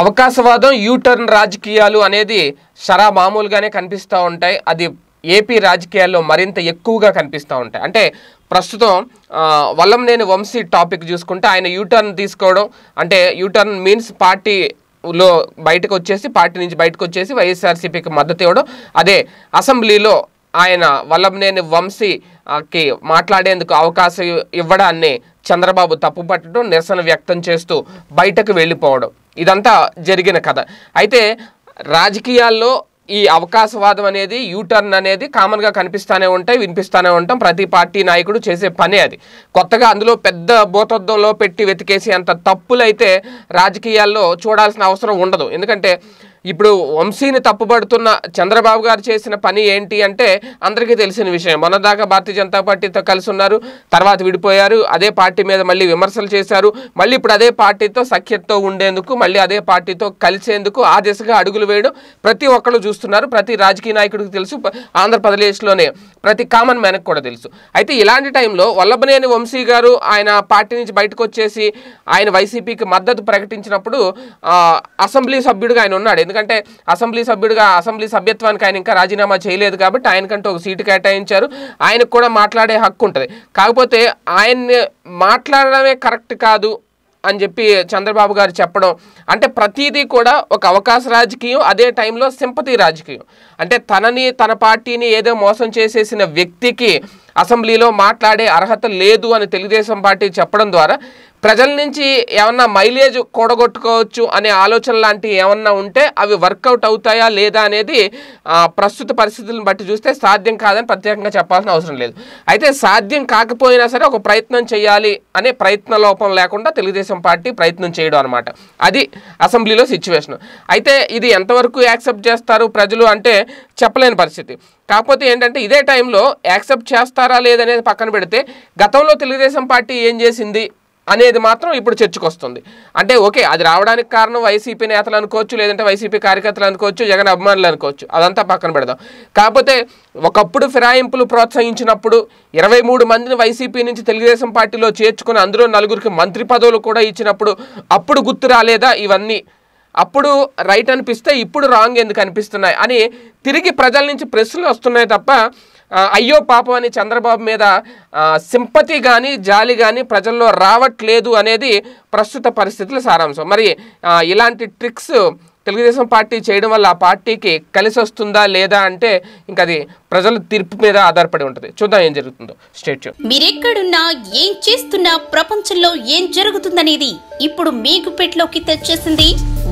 అవకాశవాదం U turn రాజకీయాలు అనేది సరా మామూలుగానే కనిపిస్తూ ఉంటాయి. అది ఏపీ రాజకీయాల్లో మరింత ఎక్కువగా కనిపిస్తూ ఉంటాయి. అంటే ప్రస్తుతం వల్లం వల్లంనేని వంశీ టాపిక్ చూసుకుంటే ఆయన యూటర్న్ తీసుకోవడం అంటే యూటర్న్ మీన్స్ పార్టీ లో బయటకు వచ్చేసి పార్టీ నుంచి బయటకు వచ్చేసి వైఎస్ఆర్సీపీకి మద్దతు ఇవ్వడం. అదే అసెంబ్లీలో ఆయన వల్లభనేని వంశీకి మాట్లాడేందుకు అవకాశం ఇవ్వడాన్ని చంద్రబాబు తప్పు పట్టడం నిరసన వ్యక్తం చేస్తూ బయటకు వెళ్ళిపోవడం. ఇదంతా జరిగిన కథ. అయితే రాజకీయాల్లో ఈ అవకాశవాదం అనేది యూటర్న్ అనేది కామన్గా కనిపిస్తూనే ఉంటాయి వినిపిస్తూనే ఉంటాం. ప్రతి పార్టీ నాయకుడు చేసే పనే అది. కొత్తగా అందులో పెద్ద భూతద్దంలో పెట్టి వెతికేసి అంత తప్పులైతే రాజకీయాల్లో చూడాల్సిన అవసరం ఉండదు. ఎందుకంటే ఇప్పుడు వంశీని తప్పుపడుతున్న చంద్రబాబు గారు చేసిన పని ఏంటి అంటే అందరికీ తెలిసిన విషయం. మొన్నదాకా భారతీయ జనతా పార్టీతో కలిసి ఉన్నారు తర్వాత విడిపోయారు అదే పార్టీ మీద మళ్ళీ విమర్శలు చేశారు మళ్ళీ ఇప్పుడు అదే పార్టీతో సఖ్యతతో ఉండేందుకు మళ్ళీ అదే పార్టీతో కలిసేందుకు ఆ దిశగా అడుగులు వేయడం ప్రతి ఒక్కరు చూస్తున్నారు ప్రతి రాజకీయ నాయకుడికి తెలుసు ఆంధ్రప్రదేశ్లోనే ప్రతి కామన్ మ్యాన్కి కూడా తెలుసు. అయితే ఇలాంటి టైంలో వల్లభనేని వంశీ గారు ఆయన పార్టీ నుంచి బయటకు వచ్చేసి ఆయన వైసీపీకి మద్దతు ప్రకటించినప్పుడు అసెంబ్లీ సభ్యుడిగా ఆయన ఉన్నాడు. ఎందుకంటే అసెంబ్లీ సభ్యుడిగా అసెంబ్లీ సభ్యత్వానికి ఆయన ఇంకా రాజీనామా చేయలేదు కాబట్టి ఆయనకంటూ ఒక సీటు కేటాయించారు. ఆయనకు కూడా మాట్లాడే హక్కు ఉంటుంది. కాకపోతే ఆయన్ని మాట్లాడడమే కరెక్ట్ కాదు అని చెప్పి చంద్రబాబు గారు చెప్పడం అంటే ప్రతిదీ కూడా ఒక అవకాశ రాజకీయం అదే టైంలో సింపతి రాజకీయం. అంటే తనని తన పార్టీని ఏదో మోసం చేసేసిన వ్యక్తికి అసెంబ్లీలో మాట్లాడే అర్హత లేదు అని తెలుగుదేశం పార్టీ చెప్పడం ద్వారా ప్రజల నుంచి ఏమన్నా మైలేజ్ కూడగొట్టుకోవచ్చు అనే ఆలోచన లాంటివి ఏమన్నా ఉంటే అవి వర్కౌట్ అవుతాయా లేదా అనేది ప్రస్తుత పరిస్థితులను బట్టి చూస్తే సాధ్యం కాదని ప్రత్యేకంగా చెప్పాల్సిన అవసరం లేదు. అయితే సాధ్యం కాకపోయినా సరే ఒక ప్రయత్నం చేయాలి అనే ప్రయత్న లోపం లేకుండా తెలుగుదేశం పార్టీ ప్రయత్నం చేయడం అనమాట అది అసెంబ్లీలో సిచ్యువేషన్ అయితే ఇది ఎంతవరకు యాక్సెప్ట్ చేస్తారు ప్రజలు అంటే చెప్పలేని పరిస్థితి. కాకపోతే ఏంటంటే ఇదే టైంలో యాక్సెప్ట్ చేస్తారా లేదనేది పక్కన పెడితే గతంలో తెలుగుదేశం పార్టీ ఏం చేసింది అనేది మాత్రం ఇప్పుడు చర్చకొస్తుంది. అంటే ఓకే అది రావడానికి కారణం వైసీపీ నేతలు అనుకోవచ్చు లేదంటే వైసీపీ కార్యకర్తలు అనుకోవచ్చు జగన్ అభిమానులు అనుకోవచ్చు. అదంతా పక్కన పెడదాం. కాకపోతే ఒకప్పుడు ఫిరాయింపులు ప్రోత్సహించినప్పుడు ఇరవై మూడు మందిని వైసీపీ నుంచి తెలుగుదేశం పార్టీలో చేర్చుకుని అందులో నలుగురికి మంత్రి పదవులు కూడా ఇచ్చినప్పుడు అప్పుడు గుర్తు రాలేదా ఇవన్నీ? అప్పుడు రైట్ అనిపిస్తే ఇప్పుడు రాంగ్ ఎందుకు అనిపిస్తున్నాయి అని తిరిగి ప్రజల నుంచి ప్రశ్నలు వస్తున్నాయి తప్ప అయ్యో పాపం అని చంద్రబాబు మీద సింపతి కానీ జాలి కానీ ప్రజల్లో రావట్లేదు అనేది ప్రస్తుత పరిస్థితుల సారాంశం. మరి ఇలాంటి ట్రిక్స్ తెలుగుదేశం పార్టీ చేయడం వల్ల ఆ పార్టీకి కలిసి వస్తుందా లేదా అంటే ఇంకా అది ప్రజల తీర్పు మీద ఆధారపడి ఉంటుంది. చూద్దాం ఏం జరుగుతుందో. స్టేట్ మీరెక్కడున్నా ఏం చేస్తున్నా ప్రపంచంలో ఏం జరుగుతుందనేది ఇప్పుడు మీకు పెట్లోకి తెచ్చేసింది